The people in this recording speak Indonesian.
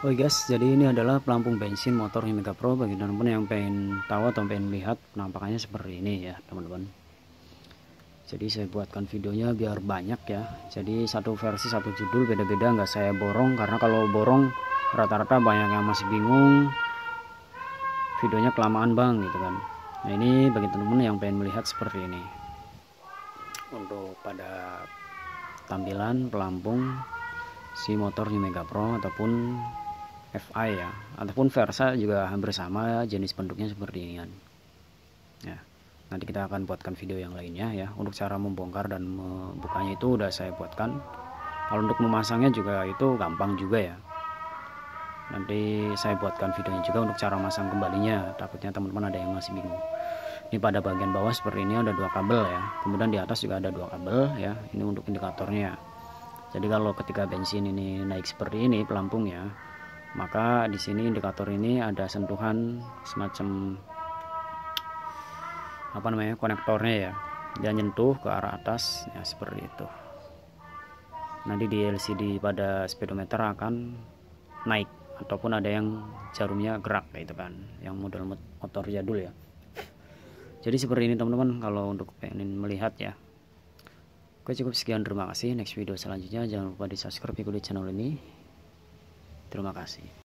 Oke guys, jadi ini adalah pelampung bensin motor Mega Pro bagi teman-teman yang pengen tahu atau pengen lihat penampakannya seperti ini ya teman-teman. Jadi saya buatkan videonya biar banyak ya. Jadi satu versi satu judul beda-beda nggak saya borong karena kalau borong rata-rata banyak yang masih bingung. Videonya kelamaan bang gitu kan. Nah ini bagi teman-teman yang pengen melihat seperti ini. Untuk pada tampilan pelampung si motor Mega Pro ataupun FI ya. Ataupun Versa juga hampir sama jenis bentuknya seperti ini kan ya. Nanti kita akan buatkan video yang lainnya ya. Untuk cara membongkar dan membukanya itu udah saya buatkan. Kalau untuk memasangnya juga itu gampang juga ya. Nanti saya buatkan videonya juga untuk cara masang kembalinya. Takutnya teman-teman ada yang masih bingung. Ini pada bagian bawah seperti ini ada dua kabel ya. Kemudian di atas juga ada dua kabel ya. Ini untuk indikatornya. Jadi kalau ketika bensin ini naik seperti ini pelampung ya maka di sini indikator ini ada sentuhan semacam apa namanya konektornya ya. Dia nyentuh ke arah atas ya seperti itu. Nanti di LCD pada speedometer akan naik ataupun ada yang jarumnya gerak kayak itu kan yang model motor jadul ya. Jadi seperti ini teman-teman kalau untuk pengen melihat ya. Oke cukup sekian terima kasih. Next video selanjutnya jangan lupa di subscribe ikuti channel ini Terima kasih.